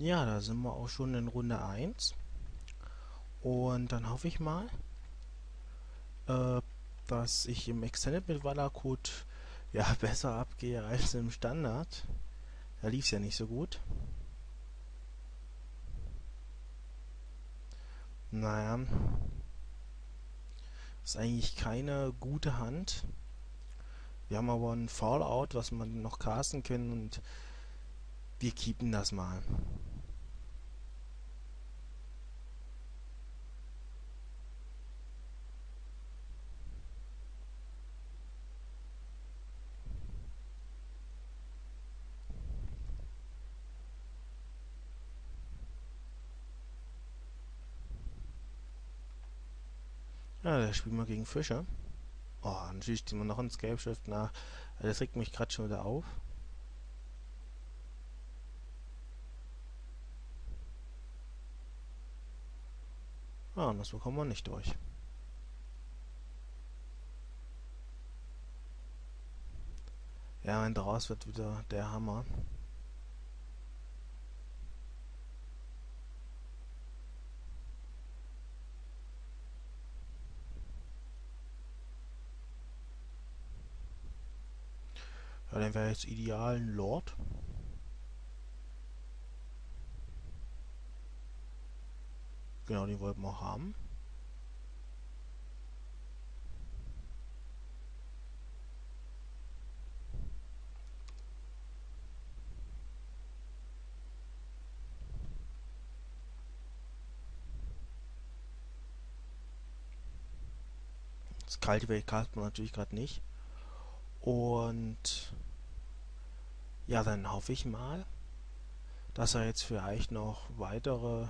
Ja, da sind wir auch schon in Runde 1. Und dann hoffe ich mal, äh, dass ich im Extended mit Valakut ja besser abgehe als im Standard. Da lief es ja nicht so gut. Naja, ist eigentlich keine gute Hand. Wir haben aber ein Fallout, was wir noch casten können und wir keepen das mal. Ja, da spielen wir gegen Fischer. Oh, natürlich ziehen wir noch ein Scape Shift nach. Das regt mich gerade schon wieder auf. Ah, und das bekommen wir nicht durch. Ja, wenn draus wird wieder der Hammer. Ja, dann wäre jetzt ideal ein Lord. Genau, den wollten wir auch haben. Das kalte Welt man natürlich gerade nicht. Und ja, dann hoffe ich mal, dass er jetzt vielleicht noch weitere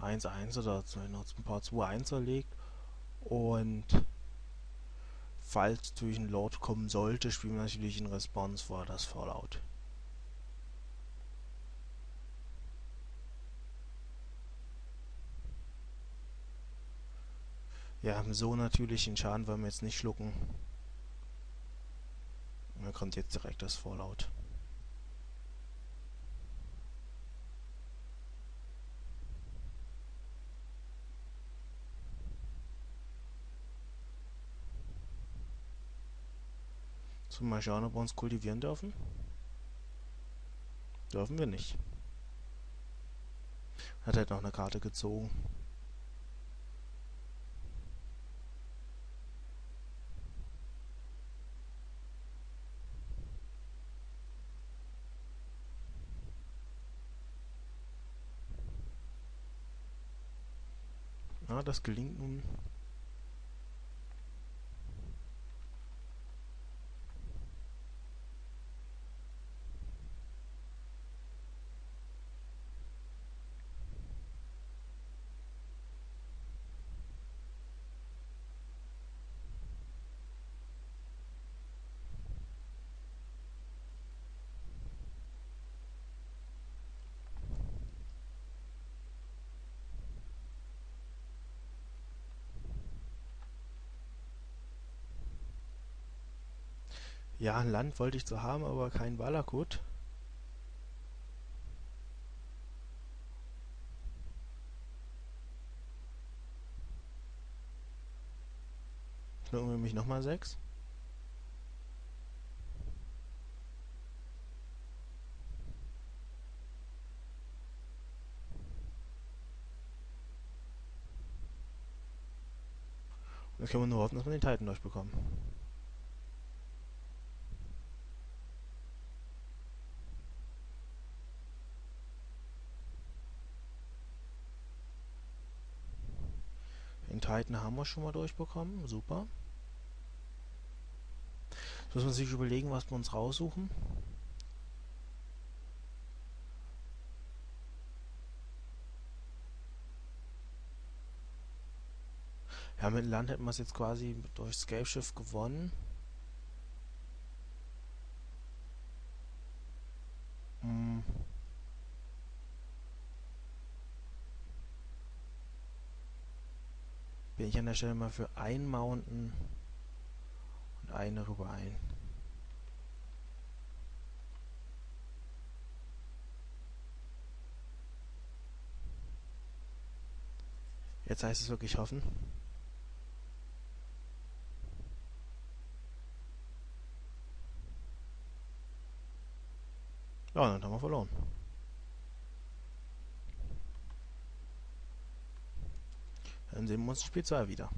1-1 oder ein paar 2-1 erlegt. Und falls durch ein Lord kommen sollte, spielen wir natürlich in Response vor das Fallout. Ja, so natürlich den Schaden wollen wir jetzt nicht schlucken. Da kommt jetzt direkt das Fallout. So, mal schauen, ob wir uns kultivieren dürfen. Dürfen wir nicht. Hat halt noch eine Karte gezogen. Ja, das gelingt nun. Ja, ein Land wollte ich zu haben, aber kein Balakut. Schlucken wir mich nochmal sechs. Dann können wir nur hoffen, dass wir den Titan durchbekommen. Titan haben wir schon mal durchbekommen. Super. Jetzt muss man sich überlegen, was wir uns raussuchen. Ja, mit Land hätten wir es jetzt quasi durch Scape Shift gewonnen. Hm. wähle ich an der Stelle mal für ein Mountain und eine rüber ein. Jetzt heißt es wirklich hoffen. Ja, dann haben wir verloren. Dann sehen wir uns 2 wieder.